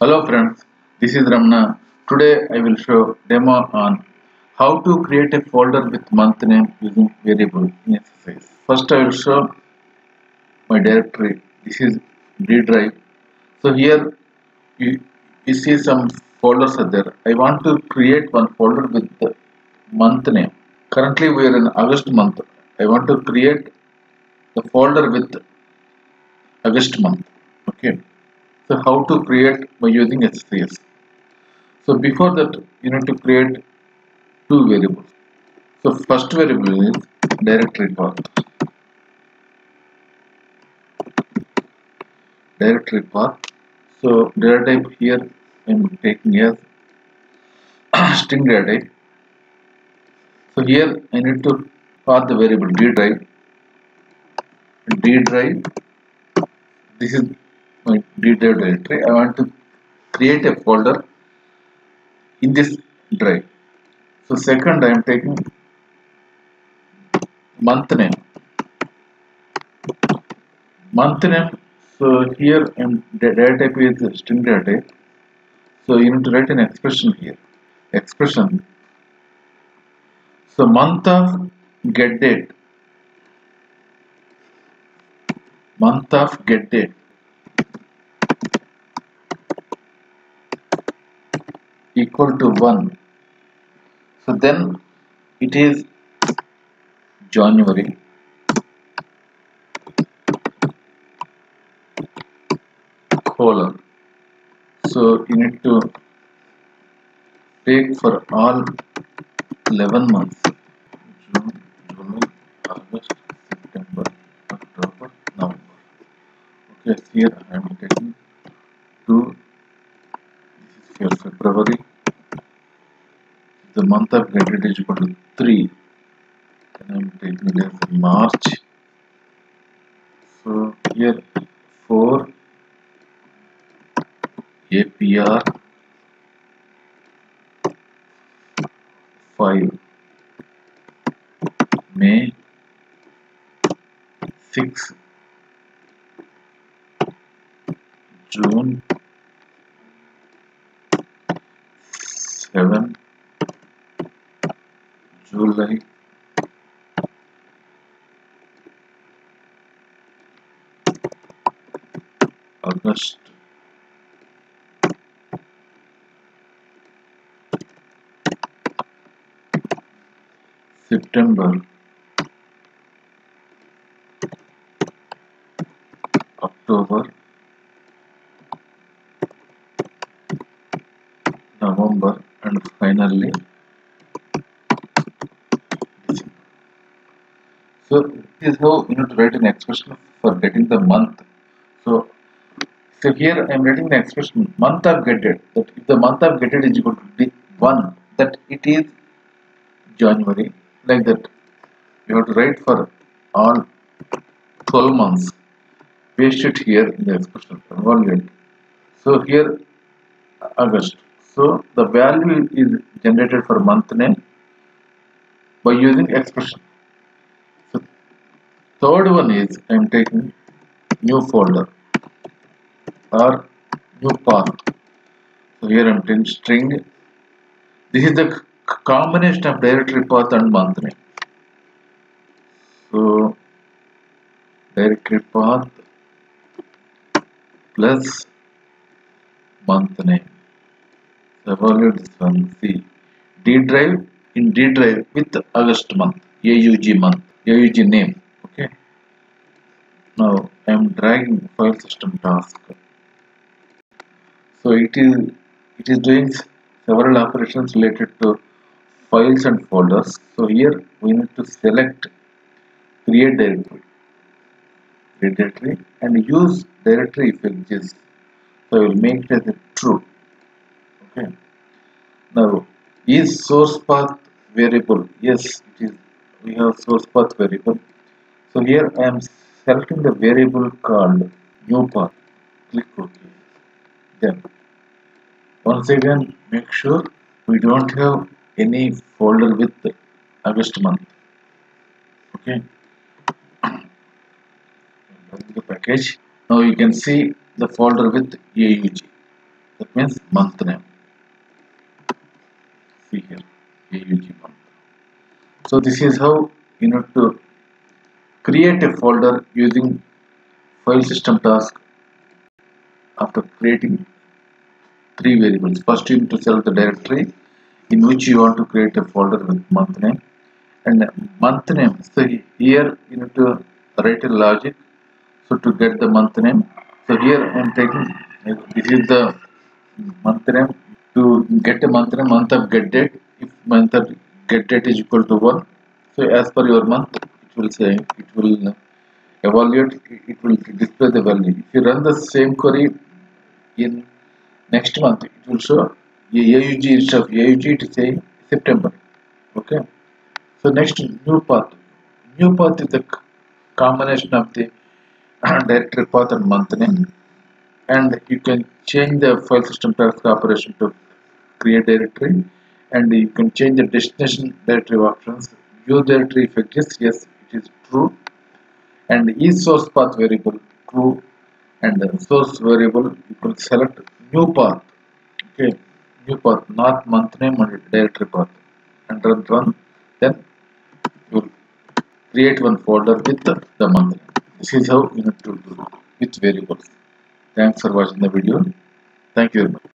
Hello friends, this is Ramna. Today I will show demo on how to create a folder with month name using variable in SSIS. First I will show my directory. This is D drive. So here you, you see some folders are there. I want to create one folder with the month name. Currently we are in August month. I want to create the folder with August month. Okay. So how to create by using SSIS. So before that you need to create two variables. So first variable is directory path. Directory path. So data type here I am taking as string data type. So here I need to path the variable D drive. D drive. This is my directory. I want to create a folder in this drive. So second I am taking month name. Month name. So here I am data type is string data. So you need to write an expression here. Expression. So month of get date. Month of get date. Equal to 1 so then it is January. Colon. So you need to take for all 11 months. June, July, August, September, October, November. Okay here I am taking 2 this is here February the month of credit is equal to 3 and I'm taking it as March so here 4 APR 5 May 6 June 7 July August September. October. November. And finally So this is how you need to write an expression for getting the month. So, so here I am writing the expression month of get date that if the month of get date is equal to one that it is January like that. You have to write for all 12 months. Paste it here in the expression. So here August. So the value is generated for month name by using expression. Third one is I am taking new folder or new path. So here I am taking string. This is the combination of directory path and month name. So directory path plus month name. So evaluate this one. See D drive in D drive with August month, AUG month, AUG name now I am dragging file system task. So it is it is doing several operations related to files and folders. So here we need to select create directory directory and use directory if it exists so I will make it as a true. Okay. Now is source path variable? Yes it is. We have source path variable. So here I am selecting the variable called new path. Click OK. Then once again make sure we don't have any folder with August month. Okay. the package. Now you can see the folder with AUG. that means month name see here AUG month so this is how you need to create a folder using file system task after creating three variables. First you need to select the directory in which you want to create a folder with month name. And month name so here you need to write a logic. So to get the month name so here I am taking this is the month name. To get a month name month of get date. If month of get date is equal to 1 so as per your month it will say it will evaluate it will display the value. If you run the same query in next month it will show AUG instead of AUG it is saying September. Okay? So next new path. New path is the combination of the directory path and month name. And you can change the file system task operation to create directory. And you can change the destination directory options. View directory if exists yes it is true. And is source path variable true. And the source variable you can select new path. Okay new path not month name and directory path. And run run then you will create one folder with the, the month name. This is how you need to do with variables. Thanks for watching the video. Thank you very much